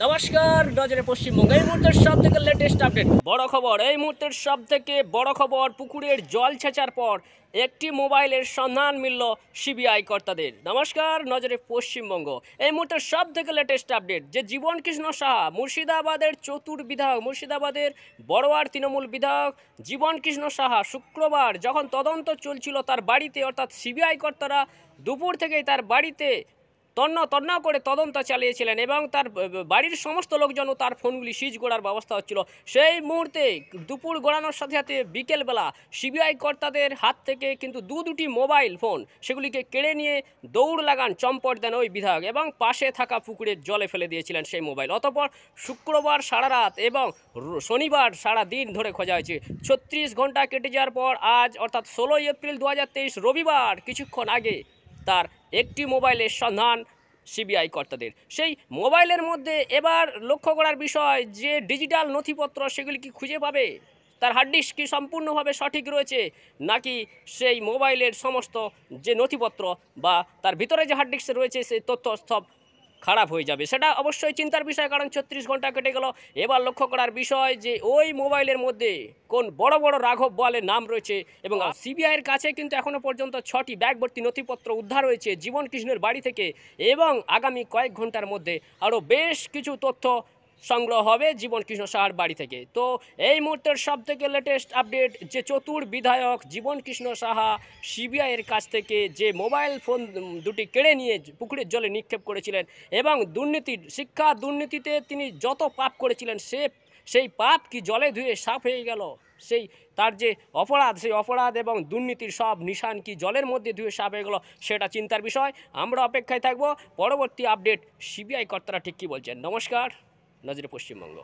নমস্কার, নজরে পশ্চিমবঙ্গ। এই মুহূর্তের সব থেকে লেটেস্ট আপডেট বড় খবর, এই মুহূর্তের সব থেকে বড় খবর, পুকুরের জল ছেঁচার পর একটি মোবাইলের সন্ধান মিলল সিবিআই কর্তাদের। নমস্কার, নজরে পশ্চিমবঙ্গ। এই মুহূর্তের সব থেকে লেটেস্ট আপডেট যে জীবন কৃষ্ণ সাহা, মুর্শিদাবাদের চতুর বিধায়ক, মুর্শিদাবাদের বড়োয়ার তৃণমূল বিধায়ক জীবন কৃষ্ণ সাহা শুক্রবার যখন তদন্ত চলছিল তার বাড়িতে, অর্থাৎ সিবিআই কর্তারা দুপুর থেকেই তার বাড়িতে তন্ন তন্ন করে তদন্ত চালিয়েছিলেন এবং তার বাড়ির সমস্ত লোকজনও তার ফোনগুলি সিজ করার ব্যবস্থা হচ্ছিল। সেই মুহূর্তে দুপুর গড়ানোর সাথে সাথে বিকেলবেলা সিবিআই কর্তাদের হাত থেকে কিন্তু দু দুটি মোবাইল ফোন সেগুলিকে কেড়ে নিয়ে দৌড় লাগান চম্পট দেন ওই বিধায়ক এবং পাশে থাকা পুকুরে জলে ফেলে দিয়েছিলেন সেই মোবাইল। অতপর শুক্রবার সারা রাত এবং শনিবার সারা দিন ধরে খোঁজা হয়েছে। ছত্রিশ ঘণ্টা কেটে যাওয়ার পর আজ, অর্থাৎ ষোলোই এপ্রিল দু হাজার তেইশ রবিবার, কিছুক্ষণ আগে তার একটি মোবাইলের সন্ধান সিবিআই কর্তাদের। সেই মোবাইলের মধ্যে এবার লক্ষ্য করার বিষয়, যে ডিজিটাল নথিপত্র সেগুলি কি খুঁজে পাবে? তার হার্ড ডিস্ক কি সম্পূর্ণভাবে সঠিক রয়েছে? নাকি সেই মোবাইলের সমস্ত যে নথিপত্র বা তার ভিতরে যে হার্ড ডিস্ক রয়েছে, সেই তথ্য সব খারাপ হয়ে যাবে। সেটা অবশ্যই চিন্তার বিষয় কারণ ছত্রিশ ঘণ্টা কেটে গেল। এবার লক্ষ্য করার বিষয় যে ওই মোবাইলের মধ্যে কোন বড় বড় রাঘব বলে নাম রয়েছে এবং সিবিআইয়ের কাছে কিন্তু এখনও পর্যন্ত ছটি ব্যাগবর্তী নথিপত্র উদ্ধার হয়েছে জীবন কৃষ্ণের বাড়ি থেকে এবং আগামী কয়েক ঘণ্টার মধ্যে আরও বেশ কিছু তথ্য সংগ্রহ হবে জীবন কৃষ্ণ সাহার বাড়ি থেকে। তো এই মুহূর্তের সব থেকে লেটেস্ট আপডেট যে চতুর বিধায়ক জীবন কৃষ্ণ সাহা সিবিআইয়ের কাছ থেকে যে মোবাইল ফোন দুটি কেড়ে নিয়ে পুকুরের জলে নিক্ষেপ করেছিলেন এবং দুর্নীতির শিক্ষা দুর্নীতিতে তিনি যত পাপ করেছিলেন সে, সেই পাপ কি জলে ধুয়ে সাফ হয়ে গেল? সেই তার যে অপরাধ, সেই অপরাধ এবং দুর্নীতির সব নিশান কি জলের মধ্যে ধুয়ে সাফ হয়ে গেল সেটা চিন্তার বিষয়। আমরা অপেক্ষায় থাকব। পরবর্তী আপডেট সিবিআই কর্তারা ঠিক কী বলছেন? নমস্কার। নজরে পশ্চিমবঙ্গ